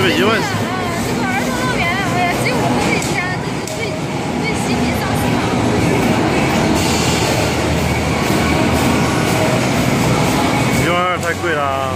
啊，这个儿童乐园，哎呀，只有我们这一家，这是最最新、的。太贵了啊！